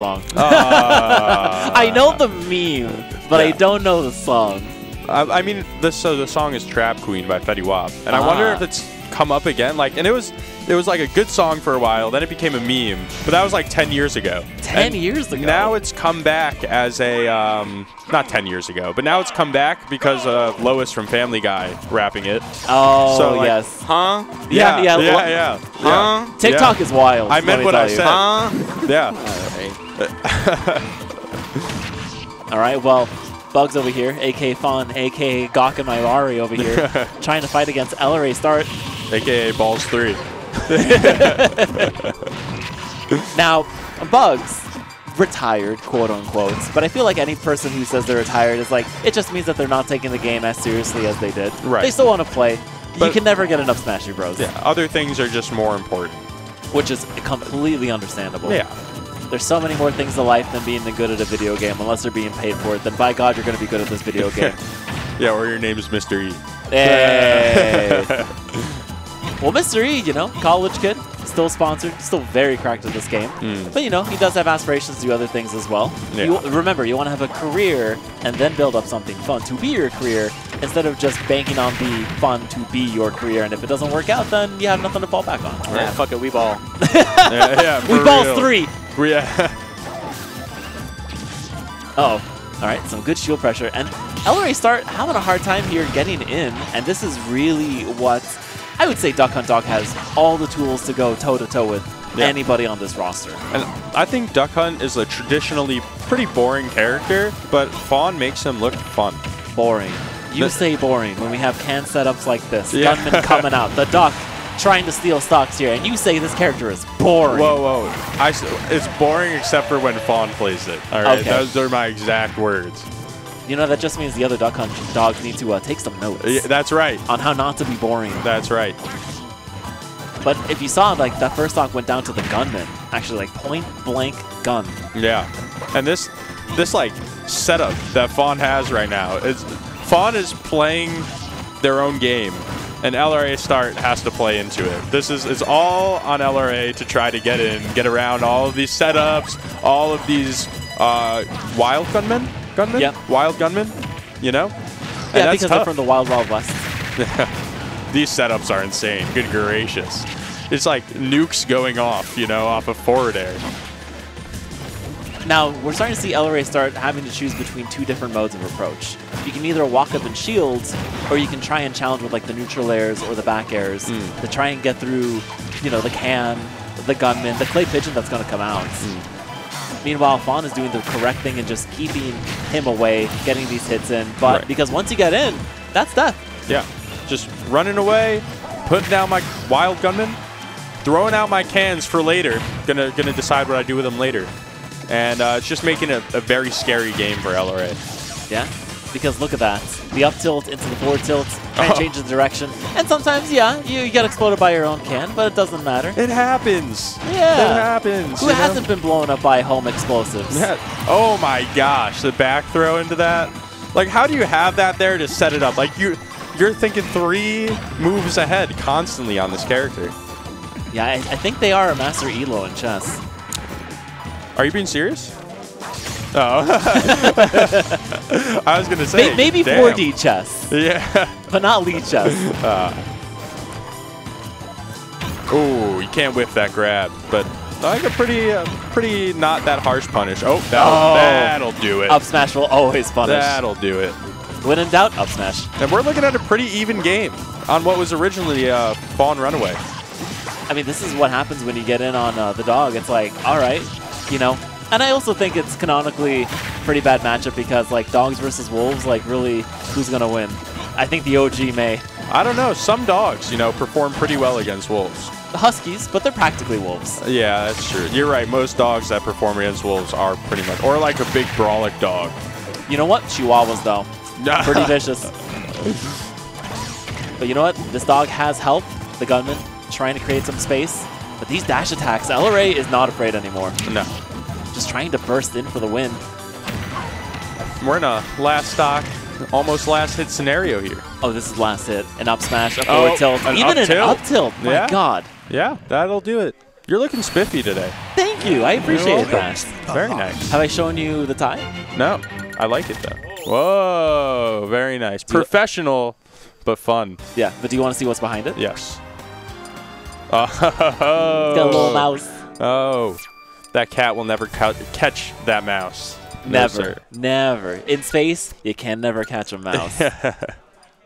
song. Uh, I know the meme, but I don't know the song. I, I mean, this so the song is "Trap Queen" by Fetty Wap, and I wonder Ah. if it's come up again. Like, and it was it was like a good song for a while, then it became a meme, but that was like ten years ago. 10 And years ago. Now it's come back as a um, not ten years ago, but now it's come back because of Lois from Family Guy rapping it. Oh, So, like- yes. Huh? Yeah, yeah, yeah, lo- yeah. Huh? yeah. TikTok is wild. I meant what I said. Huh? Yeah. Alright. Well, Bugs over here, aka Fawn, aka Gawk and my Rari over here, trying to fight against LRA Start. AKA Balls Three. Now, Bugs, retired, quote unquote, but I feel like any person who says they're retired is like, it just means that they're not taking the game as seriously as they did. Right. They still want to play. you can never get enough Smashy Bros. Yeah. Other things are just more important. Which is completely understandable. Yeah. There's so many more things to life than being the good at a video game. Unless they're being paid for it, then by God, you're going to be good at this video game. Yeah. Or your name is Mr. E. Hey. well, Mr. E, you know, college kid, still sponsored, still very cracked at this game. Mm. But, you know, he does have aspirations to do other things as well. Yeah. You, remember, you want to have a career and then build up something fun to be your career instead of just banking on the fun to be your career. And if it doesn't work out, then you have nothing to fall back on. Yeah, fuck it, we ball. yeah, yeah, We ball real. three. Yeah. Oh, all right, some good shield pressure. And LRA start having a hard time here getting in, and this is really what I would say Duck Hunt Dog has all the tools to go toe-to-toe with Yeah. anybody on this roster. And I think Duck Hunt is a traditionally pretty boring character, but Fawn makes him look fun. Boring. You The- say boring when we have can setups like this. Yeah. Gunman coming out, the Duck trying to steal stocks here, and you say this character is boring. Whoa, whoa. I, it's boring except for when Fawn plays it. All right, Okay. those are my exact words. You know, that just means the other Duck Hunt dogs need to uh, take some notes Yeah, that's right. on how not to be boring. That's right. But if you saw, like, that first stock went down to the gunman. Actually, like, point blank gun. Yeah. And this, this like setup that Fawn has right now is Fawn is playing their own game, and LRA Start has to play into it. This is it's all on LRA to try to get in, get around all of these setups, all of these uh, wild gunmen, gunmen, wild gunmen. You know. And yeah, that's because tough. they're from the Wild Wild West. These setups are insane. Good gracious. It's like nukes going off, you know, off of forward air. Now, we're starting to see LRA start having to choose between two different modes of approach. You can either walk up in shields, or you can try and challenge with like the neutral airs or the back airs Mm. to try and get through, you know, the can, the gunman, the clay pigeon that's going to come out. Mm. Meanwhile, Fawn is doing the correct thing and just keeping him away, getting these hits in. But Right. because once you get in, that's death. Yeah, just running away, putting down my wild gunman, throwing out my cans for later. Gonna gonna decide what I do with them later, and uh, it's just making a, a very scary game for LRA. Yeah, because look at that. The up tilt into the forward tilt, trying Oh. to change the direction. And sometimes, yeah, you, you get exploded by your own can, but it doesn't matter. It happens. Yeah. it happens. Who hasn't been blown up by home explosives? Yeah. Oh my gosh, the back throw into that. Like, how do you have that there to set it up? Like you, you're thinking three moves ahead constantly on this character. Yeah, I, I think they are a master elo in chess. Are you being serious? Oh, I was gonna say maybe damn. 4D chess, Yeah. but not lead chess. Ooh, you can't whip that grab, but like a pretty, uh, pretty not that harsh punish. Oh, that'll, Oh. that'll do it. up smash will always punish. That'll do it. When in doubt, up smash. And we're looking at a pretty even game on what was originally uh, Fawn Runaway. I mean, this is what happens when you get in on uh, the dog. It's like, all right, you know. And I also think it's canonically pretty bad matchup because like dogs versus wolves, like really, who's gonna win? I think the OG may. I don't know. Some dogs, you know, perform pretty well against wolves. The Huskies, but they're practically wolves. Yeah, that's true. You're right. Most dogs that perform against wolves are pretty much, or like a big brawlic dog. You know what? Chihuahuas though, pretty vicious. But you know what? This dog has help. The gunman trying to create some space. These dash attacks, LRA is not afraid anymore. No. Just trying to burst in for the win. We're in a last stock, almost last hit scenario here. Oh, this is last hit. An up smash, a Oh, forward tilt. an Even up an tilt? up tilt. My Yeah. God. Yeah, that'll do it. You're looking spiffy today. Thank thank you. I appreciate that. Very nice. Have I shown you the tie? No, I like it though. Whoa, very nice. Professional, but fun. Yeah, but do you want to see what's behind it? Yes. Oh, a little mouse. oh, that cat will never catch that mouse. No, Never, sir. never. In space, you can never catch a mouse.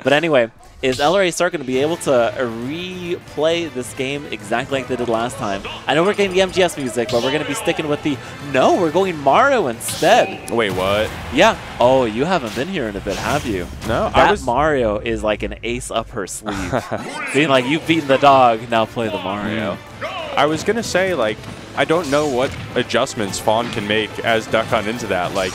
But anyway, is LRA Start going to be able to replay this game exactly like they did last time? I know we're getting the MGS music, but we're going to be sticking with the... No, we're going Mario instead. Wait, what? Yeah. Oh, you haven't been here in a bit, have you? No, That I was. Mario is like an ace up her sleeve. Being like, you've beaten the dog, now play the Mario. Hmm. I was gonna say like I don't know what adjustments Fawn can make as Duck Hunt into that. Like,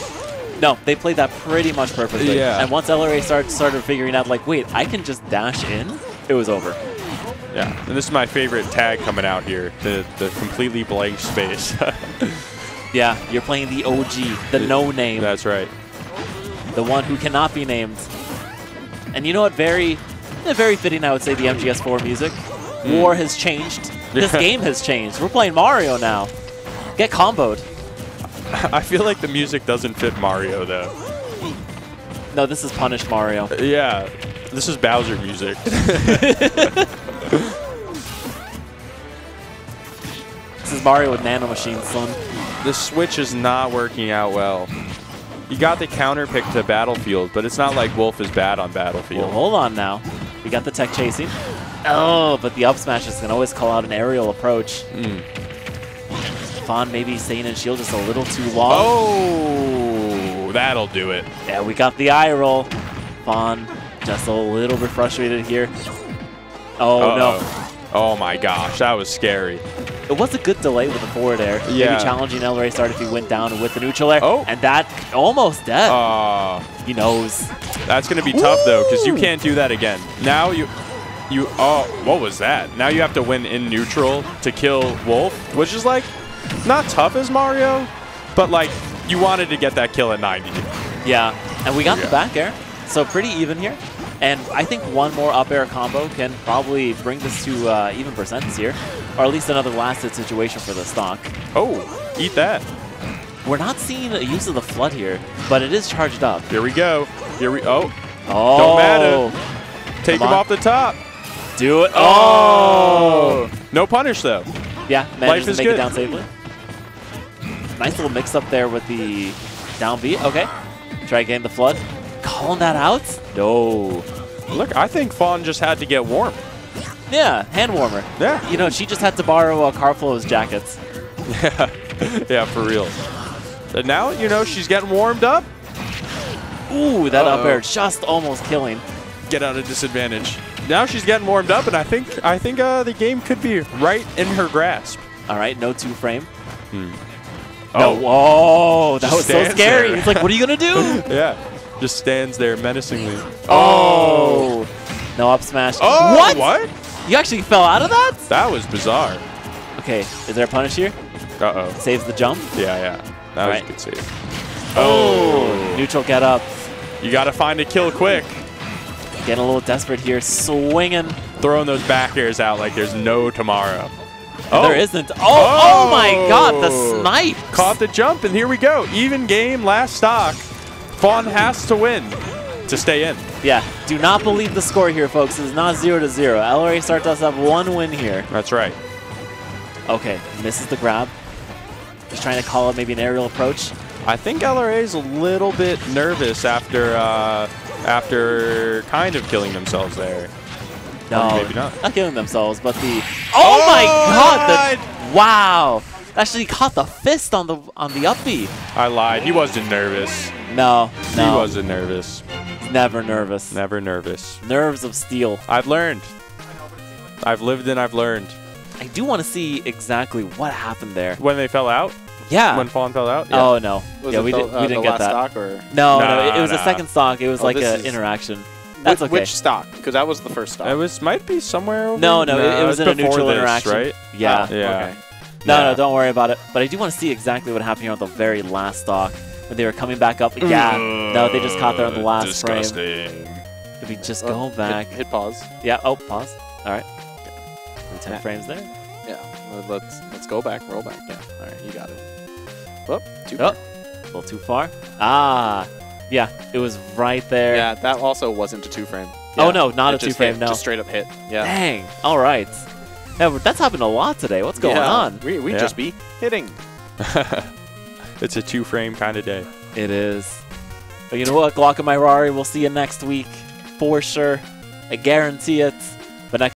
No, they played that pretty much perfectly. Yeah. And once LRA start, started figuring out, like, wait, I can just dash in, it was over. yeah. And this is my favorite tag coming out here. The the completely blank space. Yeah, you're playing the OG, the no name, That's right. the one who cannot be named. And you know what? Very, very fitting, I would say, the MGS4 music. Hmm. War has changed. This game has changed. We're playing Mario now. Get comboed. I feel like the music doesn't fit Mario though. No, this is Punish Mario. Yeah. This is Bowser music. This is Mario with Nano Machine, son. the Switch is not working out well. You got the counter pick to Battlefield, but it's not like Wolf is bad on Battlefield. Well, Battlefield. hold on now. We got the tech chasing. Oh, but the up smashes can always call out an aerial approach. Mm. Fawn maybe staying in shield just a little too long. Oh, that'll do it. Yeah, we got the eye roll. Fawn just a little bit frustrated here. Oh, no. Uh-oh. Oh my gosh, that was scary. It was a good delay with the forward air. Yeah. Maybe challenging LRA start if he went down with the neutral air. Oh. And that almost dead. Uh, he knows. that's gonna be tough though, because you can't do that again. Now you, you. Oh, what was that? Now you have to win in neutral to kill Wolf, which is like not tough as Mario, but like you wanted to get that kill at 90. Yeah. And we got the back air. So pretty even here. And I think one more up air combo can probably bring this to uh, even percents here. Or at least another last hit situation for the stock. Oh, eat that. We're not seeing a use of the FLUDD here, but it is charged up. Here we go. Here we. Oh, Oh, Don't matter. take Come him on. off the top. Do it. Oh, Oh! no punish though. Yeah, managed to is make it good. down safely. Nice little mix up there with the down beat. Okay. Try getting the FLUDD. Calling that out? No. Look, I think Fawn just had to get warm. Yeah, hand warmer. Yeah. You know, she just had to borrow uh, Carflow's jackets. Yeah, yeah, for real. And now, you know, she's getting warmed up. Ooh, that up Uh-oh. air just almost killing. Get out of disadvantage. Now she's getting warmed up, and I think I think uh, the game could be right in her grasp. All right, no two frame. Oh, No, whoa, that Just was so scary. there. It's like, what are you going to do? yeah. Just stands there menacingly. oh. No up smash. Oh, what? what? You actually fell out of that? That was bizarre. Okay, is there a punish here? Uh oh. Saves the jump. Yeah, yeah. That was Right. a good save. Oh, neutral get up. You got to find a kill quick. Getting a little desperate here, swinging. Throwing those back airs out like there's no tomorrow. There isn't. Oh, oh, my God, the Oh. snipe. Caught the jump, and here we go. Even game, last stock. Fawn has to win to stay in. Yeah, do not believe the score here, folks. It's not 0 to 0. LRA Start does have one win here. That's right. Okay, misses the grab. Just trying to call it maybe an aerial approach. I think LRA is a little bit nervous after uh, after kind of killing themselves there. No, maybe not. not. killing themselves, but the. Oh, my God! lied. The, wow, actually caught the fist on the on the up I lied. He wasn't nervous. No, no, He wasn't nervous. never nervous. Never nervous. Nerves of steel. I've learned. I've lived and I've learned. I do want to see exactly what happened there. When they fell out, Yeah. when Fawn fell out. Oh no. Was yeah, it we, the, did, uh, we didn't the get last that. stock or No, no, it, it was a second stock. It was Oh, like an interaction. That's which, okay. which stock? Because that was the first stock. It was might be somewhere. Over no, no, it, it was in a neutral this, interaction. right? Yeah. Oh, Yeah. Okay. No, Yeah. no, don't worry about it. But I do want to see exactly what happened here on the very last stock when they were coming back up. Yeah. No, they just caught there on the last frame. If we just Oh, go back. Hit, hit pause. Yeah. Oh, pause. All right. The 10 Yeah. frames there. Yeah. Uh, Let's let's go back, roll back. Yeah. All right, you got it. Whoop, too Oh, far. a little too far. Ah, yeah, it was right there. Yeah, that also wasn't a two frame. Oh, no, not it a two-frame, hit, no. Just straight up hit. Yeah. Dang. All right. Yeah, that's happened a lot today. What's going Yeah, on? We, we Yeah. just be hitting. it's a two frame kind of day. It is. But you know what, Glock and my Rari, we'll see you next week for sure. I guarantee it. But next